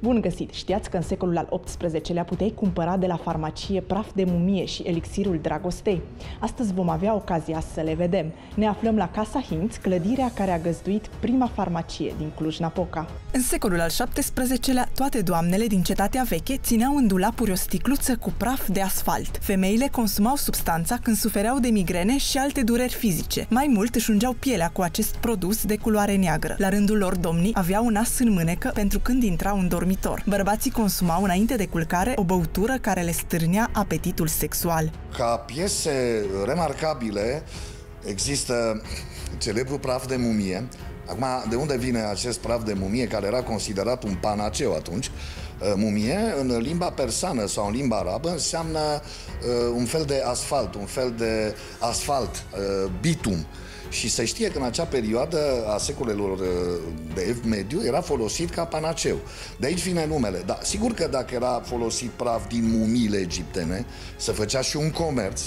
Bun găsit! Știați că în secolul al XVIII-lea puteai cumpăra de la farmacie praf de mumie și elixirul dragostei? Astăzi vom avea ocazia să le vedem. Ne aflăm la Casa Hinț, clădirea care a găzduit prima farmacie din Cluj-Napoca. În secolul al XVII-lea, toate doamnele din cetatea veche țineau în dulapuri o sticluță cu praf de asfalt. Femeile consumau substanța când sufereau de migrene și alte dureri fizice. Mai mult își ungeau pielea cu acest produs de culoare neagră. La rândul lor, domnii aveau un as în mânecă pentru când intrau în dormitor. Bărbații consumau înainte de culcare o băutură care le stârnea apetitul sexual. Ca piese remarcabile există celebru praf de mumie. Acum, de unde vine acest praf de mumie, care era considerat un panaceu atunci? Uh, mumie, în limba persană sau în limba arabă, înseamnă uh, un fel de asfalt, un fel de asfalt, uh, bitum. Și se știe că în acea perioadă a secolelor uh, de ev mediu era folosit ca panaceu. De aici vine numele. Da, sigur că dacă era folosit praf din mumiile egiptene, se făcea și un comerț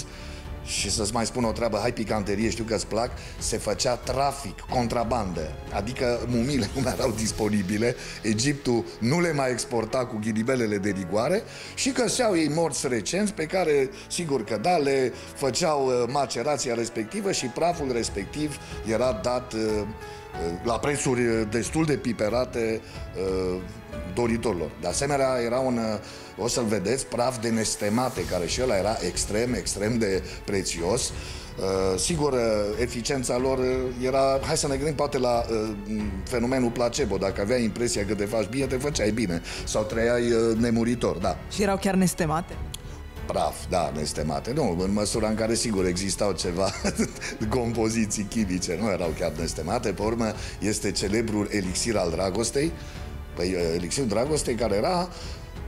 și să-ți mai spun o treabă, hai picanterie, știu că îți plac, se făcea trafic, contrabandă. Adică mumile nu mai erau disponibile, Egiptul nu le mai exporta cu ghidibelele de rigoare și găseau ei morți recenți pe care, sigur că da, le făceau uh, macerația respectivă și praful respectiv era dat uh, uh, la prețuri destul de piperate doritorilor. De asemenea, era un, o să-l vedeți, praf de nestemate, care și ăla era extrem, extrem de prețios. Uh, sigur, uh, eficiența lor uh, era, hai să ne gândim poate la uh, fenomenul placebo, dacă aveai impresia că te faci bine, te făceai bine sau trăiai uh, nemuritor, da. Și erau chiar nestemate? praf, da, nestemate. Nu, în măsura în care, sigur, existau ceva compoziții chimice, nu erau chiar nestemate. Pe urmă, este celebrul elixir al dragostei, Păi elixirul dragostei care era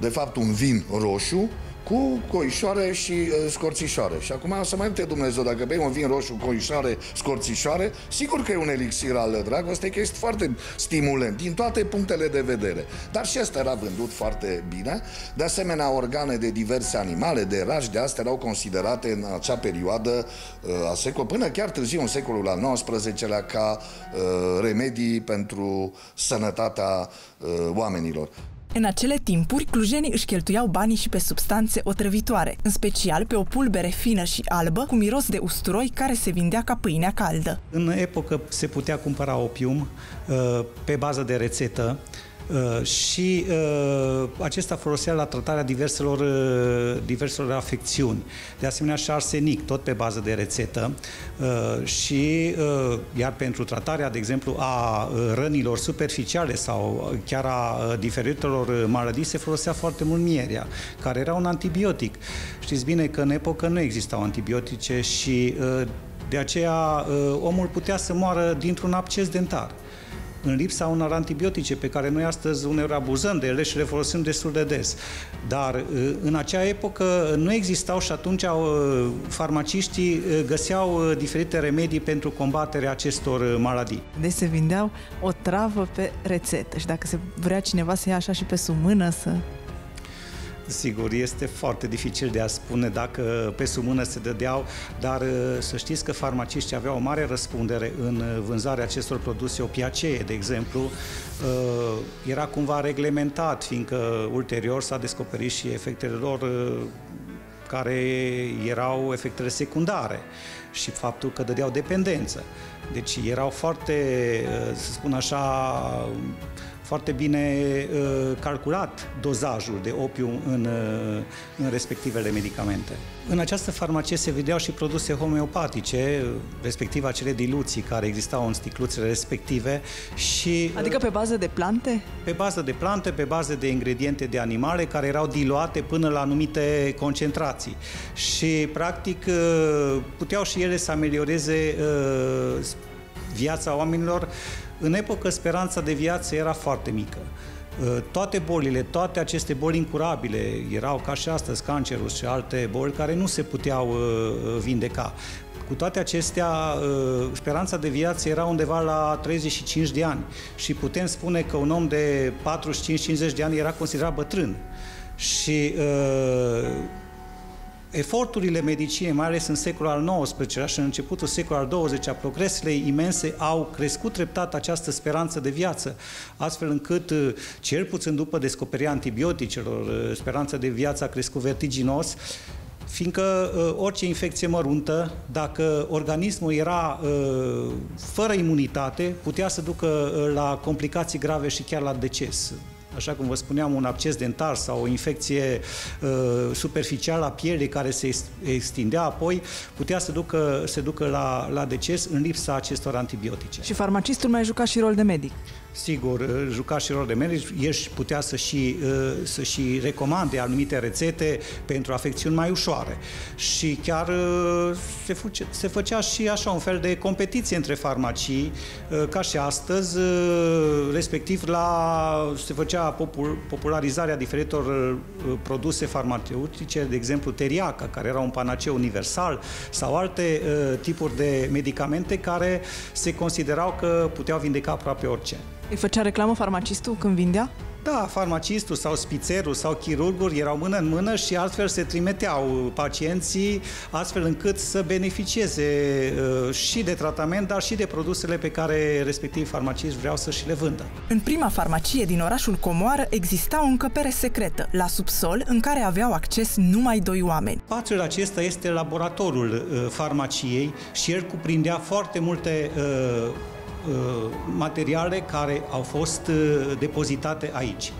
de fapt un vin roșu cu coișoare și uh, scorțișoare. Și acum să mai uite Dumnezeu, dacă bei un vin roșu, coișoare, scorțișoare, sigur că e un elixir al dragostei, că este foarte stimulent din toate punctele de vedere. Dar și asta era vândut foarte bine. De asemenea, organe de diverse animale, de rași de astea erau considerate în acea perioadă uh, a secol, până chiar târziu în secolul al XIX-lea ca uh, remedii pentru sănătatea uh, oamenilor. În acele timpuri, clujenii își cheltuiau banii și pe substanțe otrăvitoare, în special pe o pulbere fină și albă cu miros de usturoi care se vindea ca pâinea caldă. În epocă se putea cumpăra opium uh, pe bază de rețetă, Uh, și uh, acesta folosea la tratarea diverselor, uh, diverselor afecțiuni. De asemenea și arsenic, tot pe bază de rețetă uh, și uh, iar pentru tratarea, de exemplu, a uh, rănilor superficiale sau chiar a uh, diferitelor maladii se folosea foarte mult mierea, care era un antibiotic. Știți bine că în epocă nu existau antibiotice și uh, de aceea uh, omul putea să moară dintr-un absces dentar în lipsa unor antibiotice pe care noi astăzi uneori abuzăm de ele și le folosim destul de des. Dar uh, în acea epocă nu existau și atunci uh, farmaciștii uh, găseau diferite remedii pentru combaterea acestor maladii. Deci se vindeau o travă pe rețetă și dacă se vrea cineva să ia așa și pe sumână să Sigur, este foarte dificil de a spune dacă pe sumână se dădeau, dar uh, să știți că farmaciștii aveau o mare răspundere în uh, vânzarea acestor produse opiacee, de exemplu, uh, era cumva reglementat, fiindcă ulterior s-a descoperit și efectele lor care erau efectele secundare și faptul că dădeau dependență. Deci erau foarte, să spun așa, foarte bine uh, calculat dozajul de opium în, uh, în respectivele medicamente. În această farmacie se vedeau și produse homeopatice, respectiv acele diluții care existau în sticluțele respective și... Adică pe bază de plante? Pe bază de plante, pe bază de ingrediente de animale care erau diluate până la anumite concentrații. Și, practic, uh, puteau și ele să amelioreze viața oamenilor în epocă, speranța de viață era foarte mică. Uh, toate bolile, toate aceste boli incurabile erau ca și astăzi cancerul și alte boli care nu se puteau uh, uh, vindeca. Cu toate acestea, speranța de viață era undeva la 35 de ani și putem spune că un om de 45-50 de ani era considerat bătrân. Și eforturile medicinei, mai ales în secolul al XIX-lea și în începutul secolului al XX-lea, progresele imense au crescut treptat această speranță de viață, astfel încât, uh, cel puțin după descoperirea antibioticelor, uh, speranța de viață a crescut vertiginos, fiindcă uh, orice infecție măruntă, dacă organismul era uh, fără imunitate, putea să ducă uh, la complicații grave și chiar la deces așa cum vă spuneam, un acces dentar sau o infecție uh, superficială a pielii care se extindea apoi, putea să ducă, se ducă la, la deces în lipsa acestor antibiotice. Și farmacistul mai juca și rol de medic. Sigur, uh, juca și rol de medic, ești putea să și, uh, să și recomande anumite rețete pentru afecțiuni mai ușoare. Și chiar uh, se, fuce, se făcea și așa un fel de competiție între farmacii, ca și astăzi, respectiv la, se făcea popularizarea diferitor produse farmaceutice, de exemplu teriaca, care era un panaceu universal, sau alte tipuri de medicamente care se considerau că puteau vindeca aproape orice. Îi făcea reclamă farmacistul când vindea? Da, farmacistul sau spițerul sau chirurgul erau mână în mână și altfel se trimiteau pacienții astfel încât să beneficieze uh, și de tratament, dar și de produsele pe care respectiv farmacist vreau să și le vândă. În prima farmacie din orașul Comoară exista o încăpere secretă, la subsol, în care aveau acces numai doi oameni. Spațiul acesta este laboratorul uh, farmaciei și el cuprindea foarte multe uh, Uh, materiale care au fost uh, depozitate aici.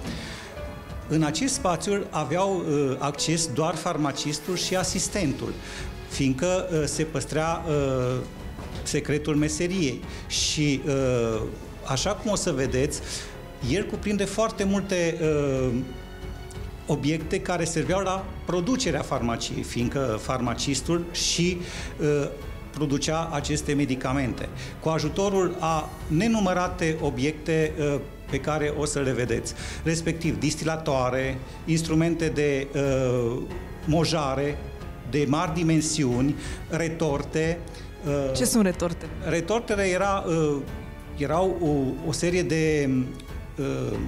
În acest spațiu aveau uh, acces doar farmacistul și asistentul, fiindcă se păstrea secretul meseriei și așa cum o să vedeți, el cuprinde foarte multe obiecte care serveau la producerea farmaciei, fiindcă farmacistul și producea aceste medicamente, cu ajutorul a nenumărate obiecte uh, pe care o să le vedeți, respectiv distilatoare, instrumente de uh, mojare, de mari dimensiuni, retorte. Uh, Ce sunt retortele? Retortele era, uh, erau o, o serie de uh,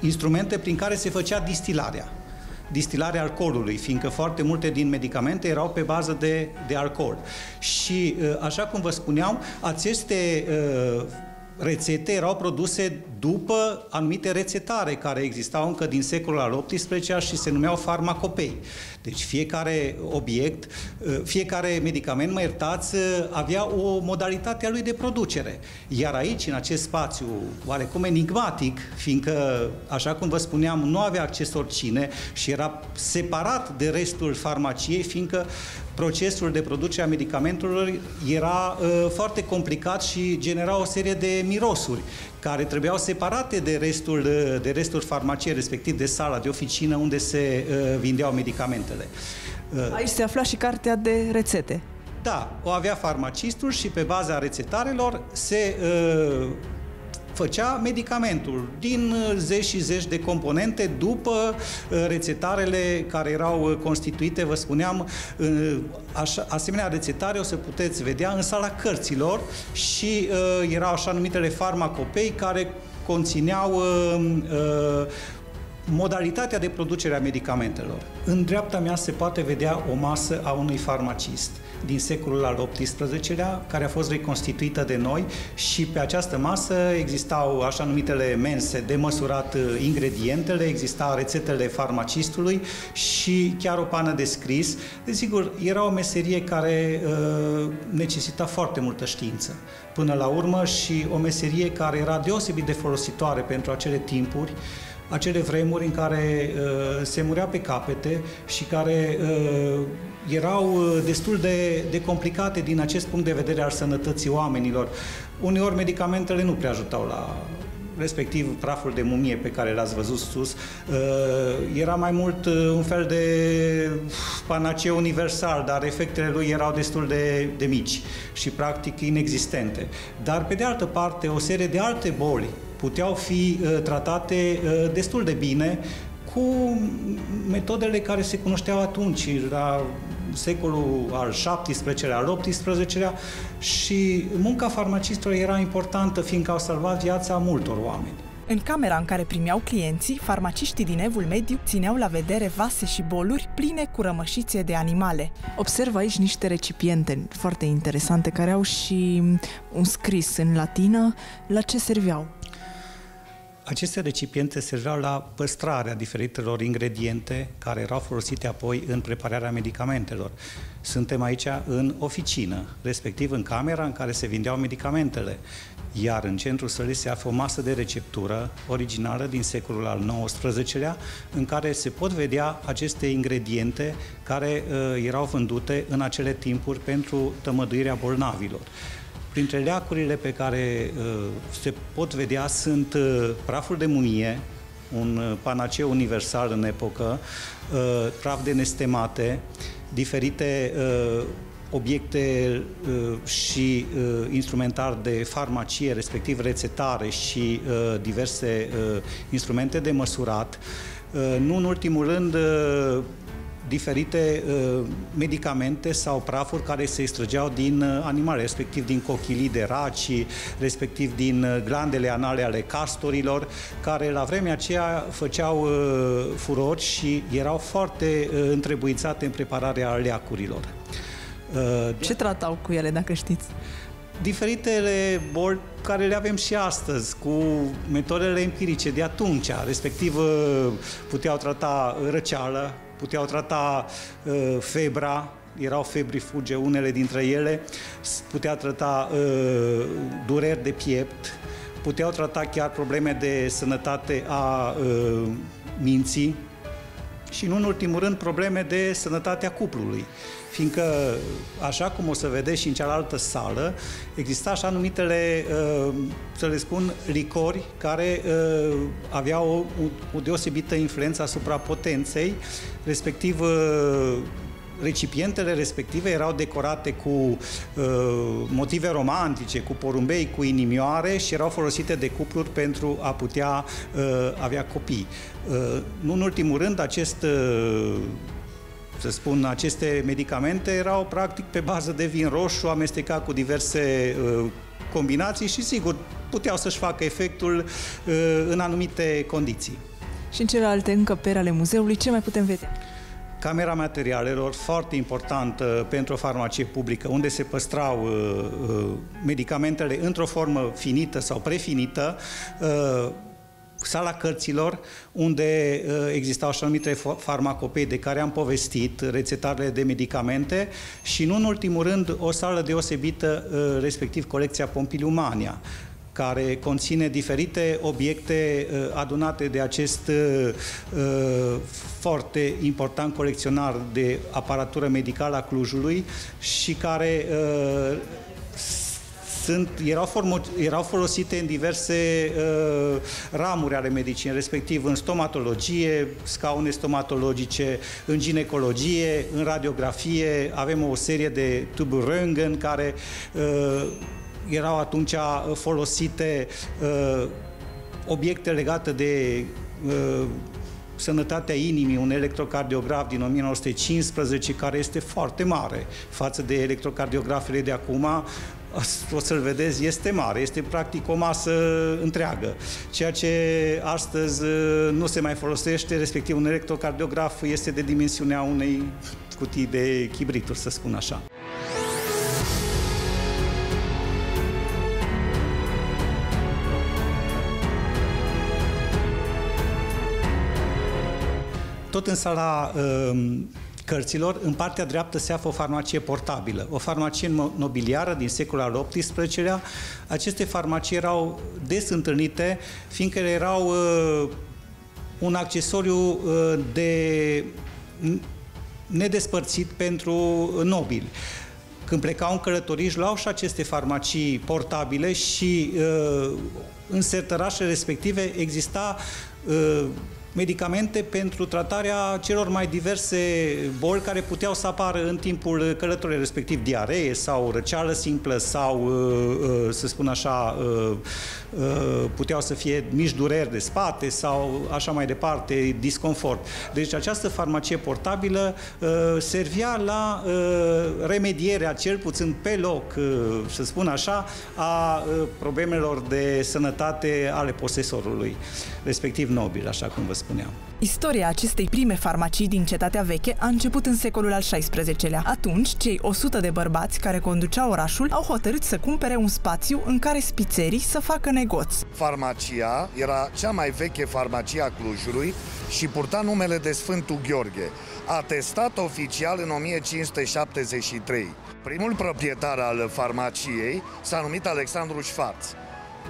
instrumente prin care se făcea distilarea distilarea alcoolului, fiindcă foarte multe din medicamente erau pe bază de, de alcool. Și, uh, așa cum vă spuneam, aceste uh, rețete erau produse după anumite rețetare care existau încă din secolul al XVIII-lea și se numeau farmacopei. Deci fiecare obiect, uh, fiecare medicament, mă iertați, uh, avea o modalitate a lui de producere. Iar aici, în acest spațiu oarecum enigmatic, fiindcă, așa cum vă spuneam, nu avea acces oricine și era separat de restul farmaciei, fiindcă procesul de producere a medicamentelor era uh, foarte complicat și genera o serie de mirosuri care trebuiau separate de restul, uh, de restul farmaciei, respectiv de sala de oficină unde se uh, vindeau medicamentele. Uh, Aici se afla și cartea de rețete. Da, o avea farmacistul și pe baza rețetarelor se uh, făcea medicamentul din uh, zeci și zeci de componente după uh, rețetarele care erau uh, constituite, vă spuneam, așa, asemenea rețetare o să puteți vedea în sala cărților și erau așa numitele farmacopei care conțineau modalitatea de producere a medicamentelor. În dreapta mea se poate vedea o masă a unui farmacist din secolul al XVIII-lea, care a fost reconstituită de noi și pe această masă existau așa numitele mense de măsurat uh, ingredientele, exista rețetele farmacistului și chiar o pană de scris. Desigur, era o meserie care uh, necesita foarte multă știință până la urmă și o meserie care era deosebit de folositoare pentru acele timpuri, acele vremuri în care uh, se murea pe capete și care uh, erau uh, destul de, de complicate din acest punct de vedere al sănătății oamenilor. Uneori medicamentele nu prea ajutau la respectiv praful de mumie pe care l-ați văzut sus, uh, era mai mult uh, un fel de panaceu universal, dar efectele lui erau destul de, de mici și practic inexistente. Dar pe de altă parte, o serie de alte boli puteau fi tratate destul de bine cu metodele care se cunoșteau atunci, la secolul al XVII-lea, al XVIII-lea și munca farmacistilor era importantă fiindcă au salvat viața multor oameni. În camera în care primeau clienții, farmaciștii din evul mediu țineau la vedere vase și boluri pline cu rămășițe de animale. Observ aici niște recipiente foarte interesante care au și un scris în latină. La ce serveau? Aceste recipiente serveau la păstrarea diferitelor ingrediente care erau folosite apoi în prepararea medicamentelor. Suntem aici în oficină, respectiv în camera în care se vindeau medicamentele, iar în centrul sălii se află o masă de receptură originală din secolul al XIX-lea, în care se pot vedea aceste ingrediente care uh, erau vândute în acele timpuri pentru tămăduirea bolnavilor. Printre leacurile pe care uh, se pot vedea sunt uh, praful de mumie, un uh, panaceu universal în epocă, uh, praf de nestemate, diferite uh, obiecte uh, și uh, instrumentar de farmacie, respectiv rețetare și uh, diverse uh, instrumente de măsurat. Uh, nu în ultimul rând, uh, diferite uh, medicamente sau prafuri care se extrageau din uh, animale, respectiv din cochilii de raci, respectiv din uh, glandele anale ale castorilor, care la vremea aceea făceau uh, furori și erau foarte uh, întrebuițate în prepararea leacurilor. Uh, Ce tratau cu ele, dacă știți? diferitele boli care le avem și astăzi, cu metodele empirice de atunci, respectiv uh, puteau trata răceală, puteau trata uh, febra, erau febrifuge unele dintre ele, putea trata uh, dureri de piept, puteau trata chiar probleme de sănătate a uh, minții și, nu în ultimul rând, probleme de sănătate a cuplului. Fiindcă, așa cum o să vedeți și în cealaltă sală, exista așa numitele, uh, să le spun, licori care uh, aveau o, o deosebită influență asupra potenței, respectiv uh, recipientele respective erau decorate cu uh, motive romantice, cu porumbei, cu inimioare și erau folosite de cupluri pentru a putea uh, avea copii. Uh, nu în ultimul rând, acest uh, să spun, aceste medicamente erau practic pe bază de vin roșu amestecat cu diverse uh, combinații și sigur puteau să-și facă efectul uh, în anumite condiții. Și în celelalte încăperi ale muzeului, ce mai putem vedea? Camera materialelor, foarte importantă pentru o farmacie publică, unde se păstrau uh, uh, medicamentele într-o formă finită sau prefinită, uh, sala cărților, unde uh, existau așa numite farmacopei de care am povestit, rețetarele de medicamente și, nu în ultimul rând, o sală deosebită, uh, respectiv colecția Pompiliu Mania, care conține diferite obiecte uh, adunate de acest uh, uh, foarte important colecționar de aparatură medicală a Clujului și care uh, sunt, erau, formo, erau folosite în diverse uh, ramuri ale medicinei, respectiv în stomatologie, scaune stomatologice, în ginecologie, în radiografie, avem o serie de tuburi Röntgen care uh, erau atunci uh, folosite uh, obiecte legate de uh, sănătatea inimii, un electrocardiograf din 1915 care este foarte mare față de electrocardiografele de acum, o să-l vedeți, este mare, este practic o masă întreagă. Ceea ce astăzi nu se mai folosește, respectiv un electrocardiograf este de dimensiunea unei cutii de chibrituri, să spun așa. Tot în sala uh, cărților, în partea dreaptă se află o farmacie portabilă, o farmacie nobiliară din secolul al XVIII-lea. Aceste farmacii erau des întâlnite, fiindcă erau uh, un accesoriu uh, de nedespărțit pentru nobili. Când plecau în călătorii, își luau și aceste farmacii portabile și uh, în sertărașele respective exista uh, medicamente pentru tratarea celor mai diverse boli care puteau să apară în timpul călătorii, respectiv diaree sau răceală simplă sau, uh, uh, să spun așa, uh, puteau să fie mici dureri de spate sau așa mai departe, disconfort. Deci această farmacie portabilă servia la remedierea, cel puțin pe loc, să spun așa, a problemelor de sănătate ale posesorului, respectiv nobil, așa cum vă spuneam. Istoria acestei prime farmacii din cetatea veche a început în secolul al XVI-lea. Atunci, cei 100 de bărbați care conduceau orașul au hotărât să cumpere un spațiu în care spițerii să facă negoț. Farmacia era cea mai veche farmacie a Clujului și purta numele de Sfântul Gheorghe, atestat oficial în 1573. Primul proprietar al farmaciei s-a numit Alexandru Șfarț.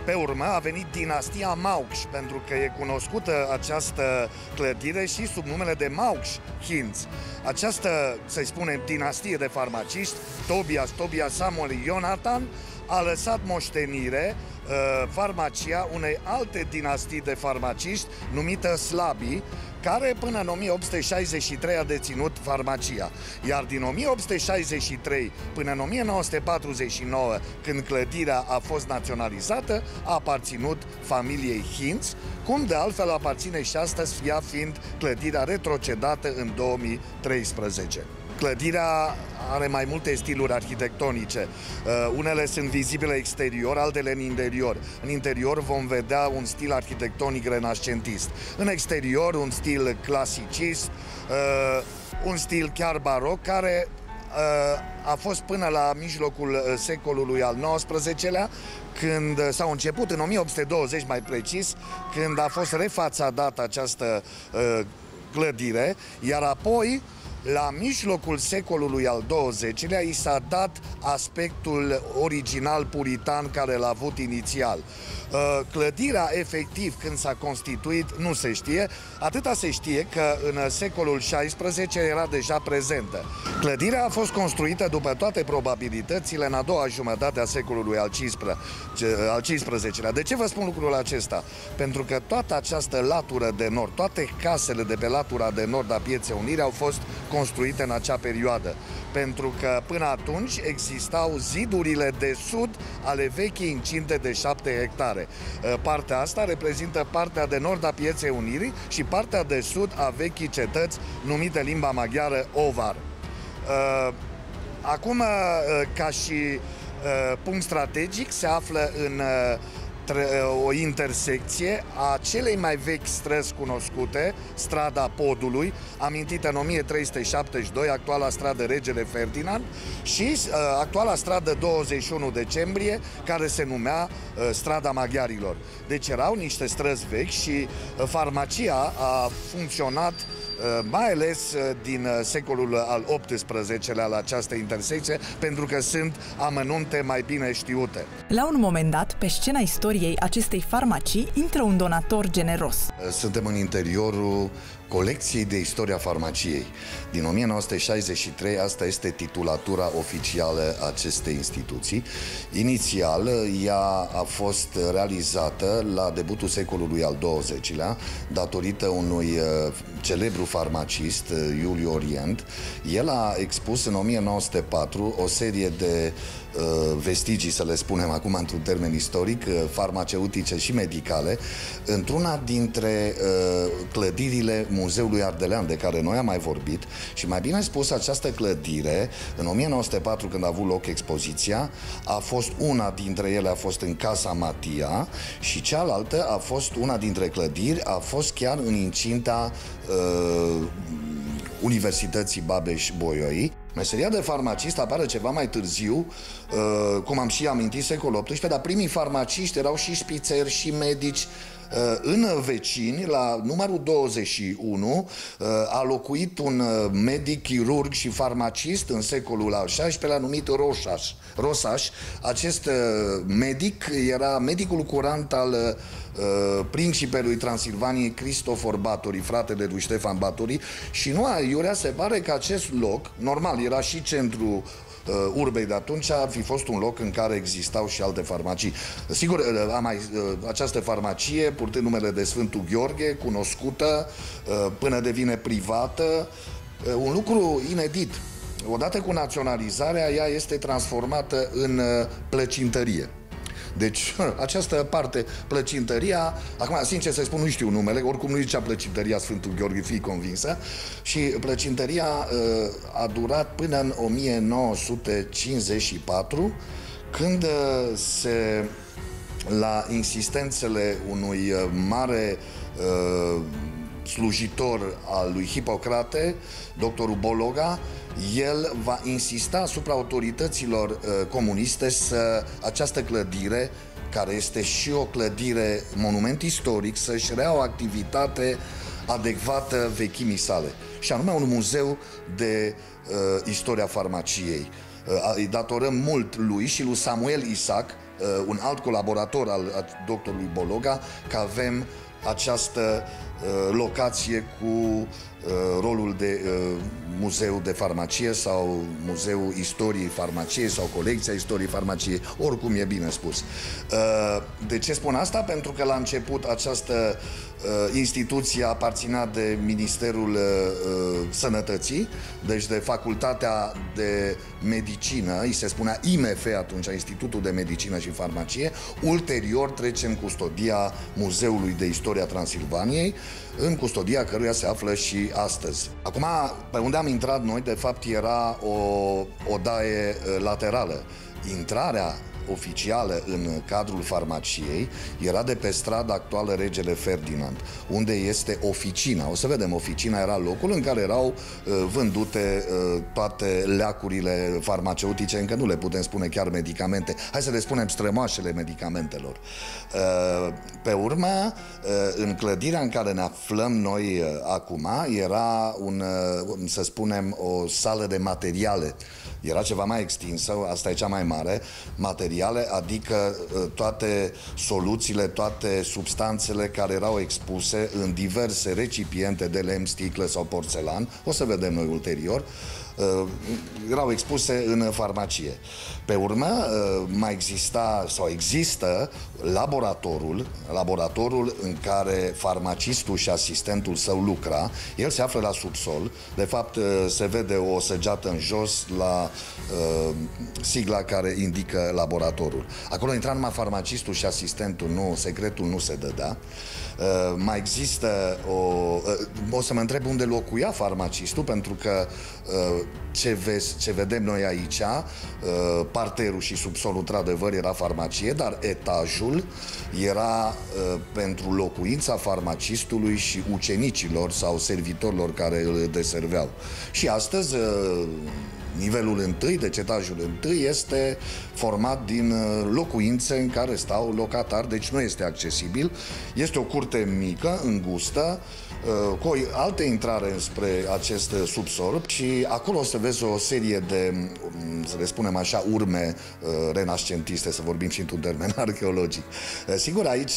Pe urmă a venit dinastia Maucș, pentru că e cunoscută această clădire și sub numele de Maucș Hinz. Această, să-i spunem, dinastie de farmaciști, Tobias, Tobias Samuel Jonathan, a lăsat moștenire uh, farmacia unei alte dinastii de farmaciști numită Slabii, care până în 1863 a deținut farmacia. Iar din 1863 până în 1949, când clădirea a fost naționalizată, a aparținut familiei Hinz, cum de altfel aparține și astăzi, ea fiind clădirea retrocedată în 2013. Clădirea are mai multe stiluri arhitectonice. Uh, unele sunt vizibile exterior, altele în interior. În interior vom vedea un stil arhitectonic renascentist. În exterior un stil clasicist, uh, un stil chiar baroc, care uh, a fost până la mijlocul secolului al XIX-lea, când s-au început, în 1820 mai precis, când a fost refațadată această clădire, iar apoi la mijlocul secolului al XX-lea i s-a dat aspectul original puritan care l-a avut inițial. Uh, clădirea, efectiv, când s-a constituit, nu se știe. Atâta se știe că în secolul XVI era deja prezentă. Clădirea a fost construită după toate probabilitățile în a doua jumătate a secolului al XV-lea. De ce vă spun lucrul acesta? Pentru că toată această latură de nord, toate casele de pe latura de nord a Pieței Unire au fost construite în acea perioadă pentru că până atunci existau zidurile de sud ale vechii incinte de 7 hectare. Uh, partea asta reprezintă partea de nord a Pieței Unirii și partea de sud a vechii cetăți numite limba maghiară Ovar. Uh, acum, uh, ca și punct strategic, se află în o intersecție a celei mai vechi străzi cunoscute, strada Podului, amintită în 1372, actuala stradă Regele Ferdinand, și uh, actuala stradă 21 decembrie, care se numea uh, strada Maghiarilor. Deci erau niște străzi vechi și uh, farmacia a funcționat uh, Uh, mai ales uh, din uh, secolul al XVIII-lea la această intersecție, pentru că sunt amănunte mai bine știute. La un moment dat, pe scena istoriei acestei farmacii, intră un donator generos. Suntem în interiorul colecției de istoria farmaciei. Din 1963, asta este titulatura oficială a acestei instituții. Inițial, ea a fost realizată la debutul secolului al XX-lea, datorită unui uh, celebru farmacist, uh, Iuliu Orient. El a expus în 1904 o serie de Uh, vestigii, să le spunem acum într-un termen istoric, uh, farmaceutice și medicale, într-una dintre uh, clădirile Muzeului Ardelean, de care noi am mai vorbit, și mai bine spus, această clădire, în 1904, când a avut loc expoziția, a fost una dintre ele a fost în Casa Matia și cealaltă a fost una dintre clădiri, a fost chiar în incinta uh, Universității Babeș-Bolyai. Meseria de farmacist apare ceva mai târziu, uh, cum am și amintit, secolul XVIII, dar primii farmaciști erau și șpițeri și medici, uh, în vecini, la numărul 21, uh, a locuit un medic, chirurg și farmacist în secolul al XVI-lea numit Roșaș. Rosaș. Acest medic era medicul curant al Uh, principelui Transilvaniei Cristofor Batori, fratele lui Ștefan Batori și nu Iurea se pare că acest loc, normal, era și centru uh, urbei de atunci ar fi fost un loc în care existau și alte farmacii. Sigur, uh, am mai, uh, această farmacie, purtând numele de Sfântul Gheorghe, cunoscută, uh, până devine privată, uh, un lucru inedit. Odată cu naționalizarea, ea este transformată în uh, plăcintărie. Deci, această parte, plăcintăria, acum, sincer să spun, nu știu numele, oricum nu zicea plăcintăria Sfântul Gheorghe, fii convinsă, și plăcintăria uh, a durat până în 1954, când uh, se, la insistențele unui uh, mare uh, slujitor al lui Hipocrate, doctorul Bologa, el va insista asupra autorităților uh, comuniste să această clădire care este și o clădire monument istoric, să-și rea o activitate adecvată vechimii sale. Și anume un muzeu de uh, istoria farmaciei. Uh, îi datorăm mult lui și lui Samuel Isaac, uh, un alt colaborator al, al doctorului Bologa, că avem această uh, locație cu uh, rolul de uh, muzeu de farmacie sau muzeu istoriei farmaciei sau colecția istoriei farmaciei, oricum e bine spus. Uh, de ce spun asta? Pentru că la început această uh, instituție aparținea de Ministerul uh, uh Sănătății, deci de Facultatea de Medicină, îi se spunea IMF atunci, Institutul de Medicină și Farmacie, ulterior trecem custodia Muzeului de Istoria Transilvaniei, în custodia căruia se află și astăzi. Acum, pe unde am intrat noi, de fapt, era o odaie uh, laterală. Intrarea oficială în cadrul farmaciei era de pe strada actuală Regele Ferdinand, unde este oficina. O să vedem, oficina era locul în care erau uh, vândute uh, toate leacurile farmaceutice, încă nu le putem spune chiar medicamente, hai să le spunem strămoașele medicamentelor. Uh, pe urmă, uh, în clădirea în care ne aflăm noi uh, acum, era un, uh, să spunem, o sală de materiale. Era ceva mai extinsă, asta e cea mai mare, materiale materiale, adică ă, toate soluțiile, toate substanțele care erau expuse în diverse recipiente de lemn, sticlă sau porțelan, o să vedem noi ulterior, uh, erau expuse în farmacie. Pe urmă, uh, mai exista sau există laboratorul, laboratorul în care farmacistul și asistentul său lucra. El se află la subsol. De fapt, uh, se vede o săgeată în jos la uh, sigla care indică laboratorul. Acolo intra numai farmacistul și asistentul, nu, secretul nu se dădea. Uh, mai există o... Uh, o să mă întreb unde locuia farmacistul, pentru că uh, ce, vezi, ce vedem noi aici, uh, parterul și subsolul, într-adevăr, era farmacie, dar etajul era uh, pentru locuința farmacistului și ucenicilor sau servitorilor care îl deserveau. Și astăzi uh, Nivelul întâi, deci etajul întâi, este format din uh, locuințe în care stau locatari, deci nu este accesibil. Este o curte mică, îngustă, uh, cu o altă intrare spre acest subsol și acolo o să vezi o serie de, um, să le spunem așa, urme uh, renascentiste, să vorbim și într-un termen arheologic. Sigur, aici,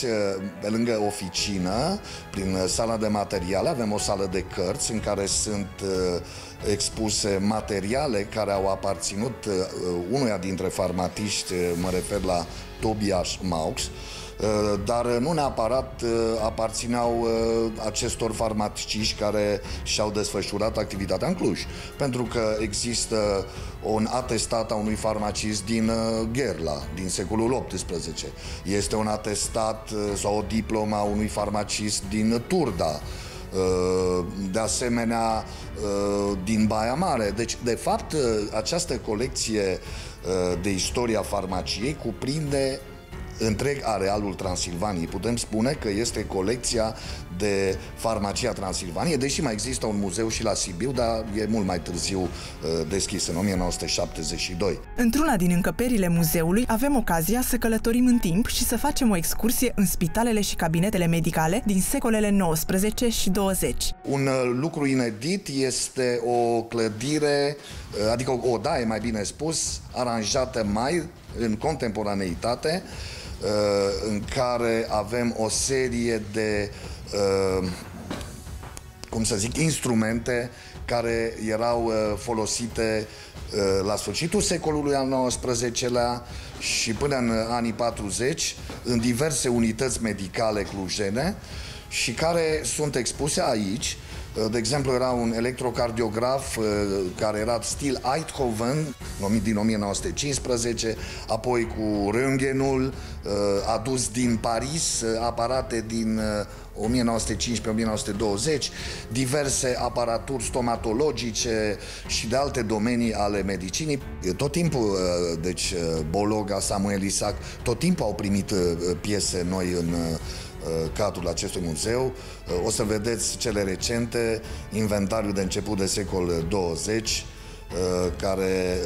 pe lângă oficină, prin sala de materiale, avem o sală de cărți în care sunt expuse materiale care au aparținut uh, unuia dintre farmatiști, uh, mă refer la Tobias Maux, uh, dar nu neapărat aparțineau acestor farmaciști care și-au desfășurat activitatea în Cluj, pentru că există un atestat a unui farmacist din Gherla, din secolul XVIII. Este un atestat sau o diplomă a unui farmacist din Turda, Uh, de asemenea uh, din Baia Mare. Deci, de fapt, uh, această colecție de istoria farmaciei cuprinde întreg arealul Transilvaniei. Putem spune că este colecția de farmacia Transilvaniei, deși mai există un muzeu și la Sibiu, dar e mult mai târziu uh, deschis, în 1972. Într-una din încăperile muzeului avem ocazia să călătorim în timp și să facem o excursie în spitalele și cabinetele medicale din secolele 19 și 20. Un uh, lucru inedit este o clădire, uh, adică o odaie, mai bine spus, aranjată mai în contemporaneitate, în care avem o serie de Uh, cum să zic, instrumente care erau uh, folosite uh, la sfârșitul secolului al XIX-lea și până în anii 40 în diverse unități medicale clujene și care sunt expuse aici De exemplu, era un electrocardiograf care era stil Eindhoven, din 1915, apoi cu röntgenul adus din Paris, aparate din 1915-1920, diverse aparaturi stomatologice și de alte domenii ale medicinii. Tot timpul, uh, deci, uh, Bologa, Samuel Isaac, tot timpul au primit uh, piese noi în cadrul acestui muzeu. O să vedeți cele recente, inventariul de început de secol 20, care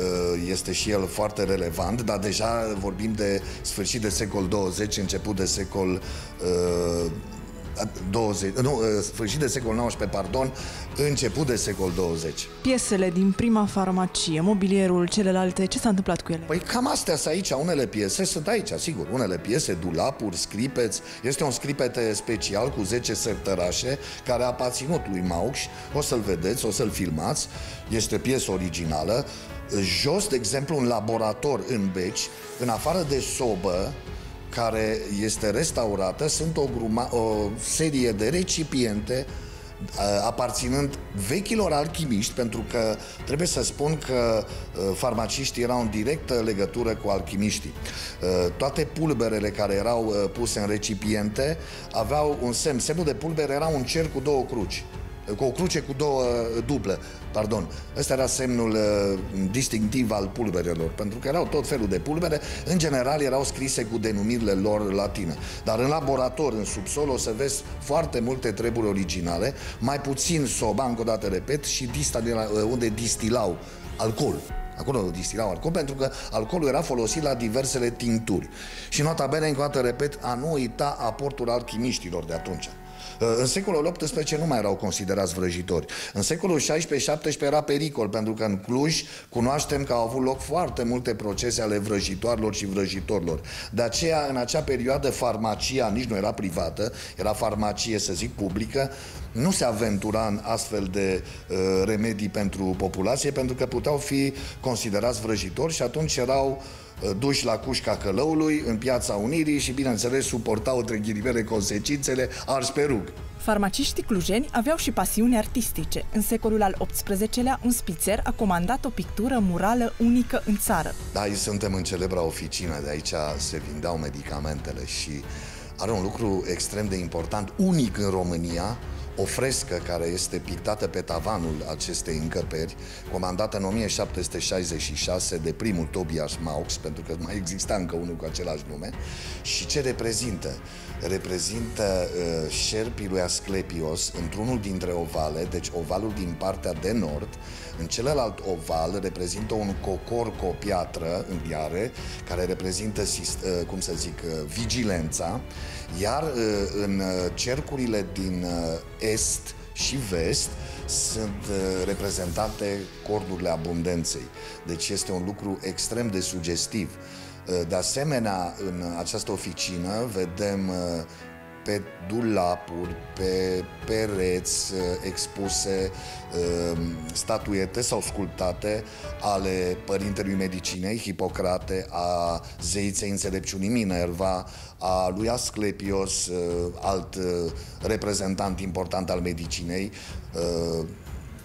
este și el foarte relevant, dar deja vorbim de sfârșit de secol 20, început de secol 20, nu, ă, sfârșit de secol XIX, pardon, început de secol 20. Piesele din prima farmacie, mobilierul, celelalte, ce s-a întâmplat cu ele? Păi cam astea sunt aici, unele piese sunt aici, sigur, unele piese, dulapuri, scripeți, este un scripete special cu 10 sertărașe care a aparținut lui Maux, o să-l vedeți, o să-l filmați, este piesă originală, jos, de exemplu, un laborator în Beci, în afară de sobă, care este restaurată, sunt o, gruma, o serie de recipiente aparținând vechilor alchimiști, pentru că trebuie să spun că farmaciștii erau în directă legătură cu alchimiștii. Toate pulberele care erau puse în recipiente aveau un semn. Semnul de pulbere era un cer cu două cruci cu o cruce cu două dublă, pardon. Ăsta era semnul uh, distinctiv al pulberelor, pentru că erau tot felul de pulbere, în general erau scrise cu denumirile lor latine. Dar în laborator, în subsol, o să vezi foarte multe treburi originale, mai puțin soba, încă o dată repet, și dista, uh, unde distilau alcool. Acolo distilau alcool pentru că alcoolul era folosit la diversele tinturi. Și nota bene, încă o dată repet, a nu uita aportul alchimiștilor de atunci. În secolul XVIII nu mai erau considerați vrăjitori. În secolul XVI-XVII era pericol, pentru că în Cluj cunoaștem că au avut loc foarte multe procese ale vrăjitoarelor și vrăjitorilor. De aceea, în acea perioadă, farmacia nici nu era privată, era farmacie, să zic, publică, nu se aventura în astfel de uh, remedii pentru populație, pentru că puteau fi considerați vrăjitori și atunci erau uh, duși la cușca călăului în piața Unirii și, bineînțeles, suportau între ghilimele consecințele ars pe rug. Farmaciștii clujeni aveau și pasiuni artistice. În secolul al XVIII-lea, un spițer a comandat o pictură murală unică în țară. Da, aici suntem în celebra oficină, de aici se vindeau medicamentele și are un lucru extrem de important, unic în România, o frescă care este pictată pe tavanul acestei încăperi, comandată în 1766 de primul Tobias Maux, pentru că mai exista încă unul cu același nume, și ce reprezintă? Reprezintă uh, șerpii lui Asclepios într-unul dintre ovale, deci ovalul din partea de nord, în celălalt oval reprezintă un cocor cu o piatră în iare, care reprezintă, uh, cum să zic, uh, vigilența, iar uh, în cercurile din est și vest sunt reprezentate cordurile abundenței. Deci este un lucru extrem de sugestiv. De asemenea, în această oficină vedem pe dulapuri, pe pereți uh, expuse um, statuete sau sculptate ale Părintelui Medicinei, Hipocrate, a zeiței înțelepciunii Minerva, a lui Asclepios, uh, alt uh, reprezentant important al medicinei,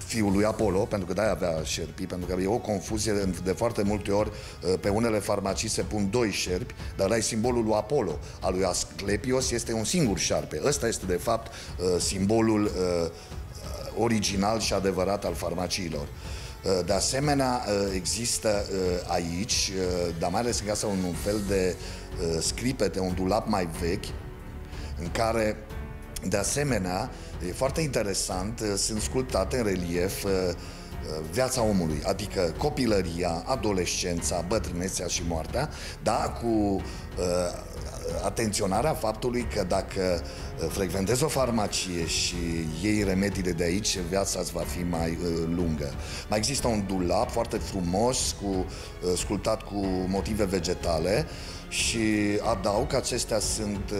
fiul lui Apollo, pentru că de-aia avea șerpi, pentru că e o confuzie de foarte multe ori uh, pe unele farmacii se pun doi șerpi, dar la simbolul lui Apollo, al lui Asclepios este un singur șarpe. Ăsta este de fapt uh, simbolul uh, original și adevărat al farmaciilor. De asemenea, există aici, dar mai ales în casa un fel de scripete, un dulap mai vechi, în care, de asemenea, E foarte interesant, uh, sunt sculptate în relief uh, uh, viața omului, adică copilăria, adolescența, bătrânețea și moartea, da, cu uh, atenționarea faptului că dacă frecventezi o farmacie și iei remediile de aici, viața îți va fi mai uh, lungă. Mai există un dulap foarte frumos, cu, uh, sculptat cu motive vegetale și adaug că acestea sunt uh,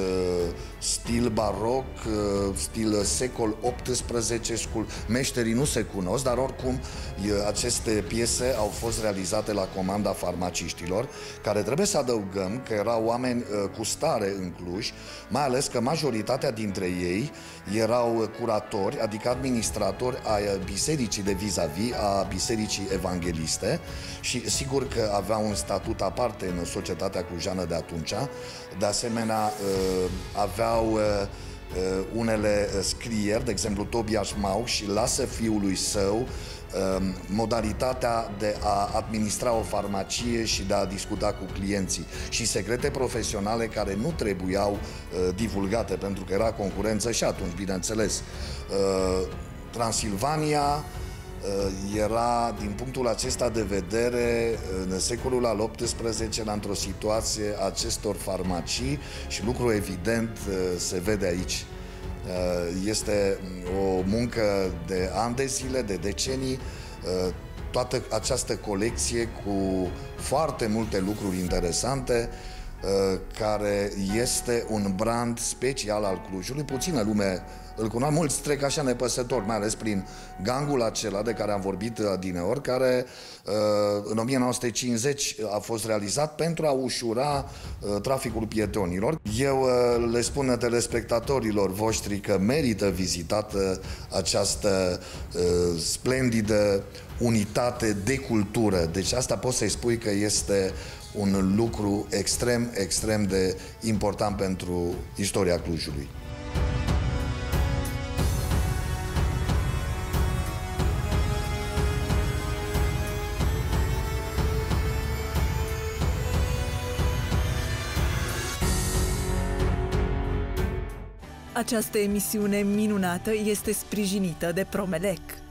stil baroc, uh, stil secol XVIII, scul. meșterii nu se cunosc, dar oricum aceste piese au fost realizate la comanda farmaciștilor, care trebuie să adăugăm că erau oameni uh, cu stare în Cluj, mai ales că majoritatea dintre ei erau curatori, adică administratori ai bisericii de vis-a-vis, a bisericii evangheliste și sigur că aveau un statut aparte în societatea clujană de atunci. De asemenea, uh, aveau uh, uh, unele scrieri, de exemplu Tobias Mauș și lasă fiului său modalitatea de a administra o farmacie și de a discuta cu clienții și secrete profesionale care nu trebuiau divulgate pentru că era concurență și atunci, bineînțeles. Transilvania, Uh, era, din punctul acesta de vedere, în secolul al XVIII-lea, într-o situație acestor farmacii și lucru evident uh, se vede aici. Uh, este o muncă de ani de zile, de decenii, toată această colecție cu foarte multe lucruri interesante, care este un brand special al Clujului. Puțină lume îl cunoam, mulți trec așa nepăsător, mai ales prin gangul acela de care am vorbit adineori, care uh, în 1950 a fost realizat pentru a ușura uh, traficul pietonilor. Eu uh, le spun telespectatorilor voștri că merită vizitată această splendidă unitate de cultură. Deci asta pot să-i spui că este un lucru extrem, extrem de important pentru istoria Clujului. Această emisiune minunată este sprijinită de Promelec.